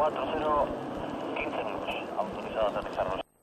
8, viento 240, 15 minutos, autorizado a aterrizar